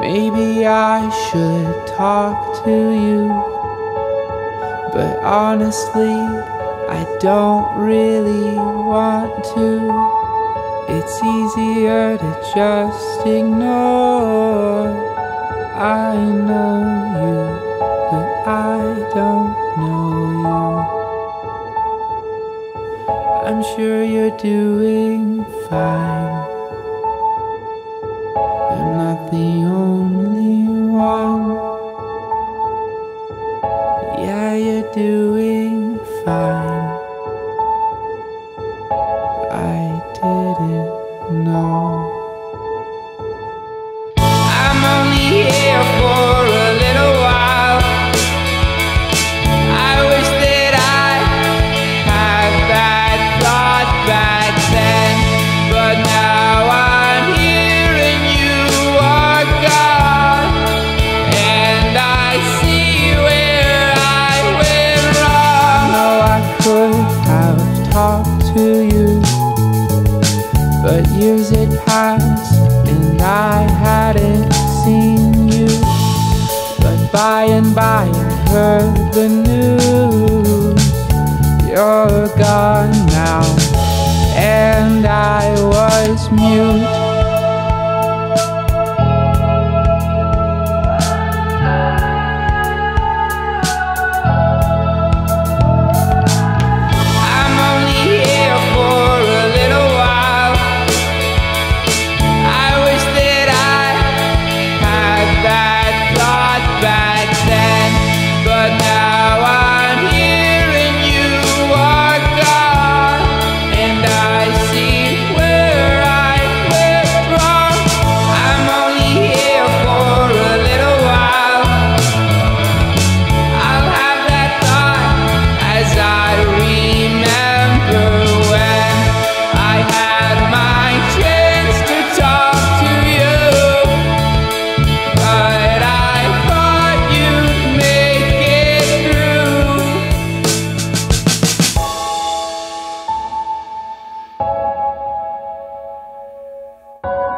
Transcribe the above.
Maybe I should talk to you, but honestly, I don't really want to. It's easier to just ignore. I know you, but I don't know you. I'm sure you're doing fine. I'm not the only had passed and I hadn't seen you. But by and by I heard the news You're gone now And I was mute you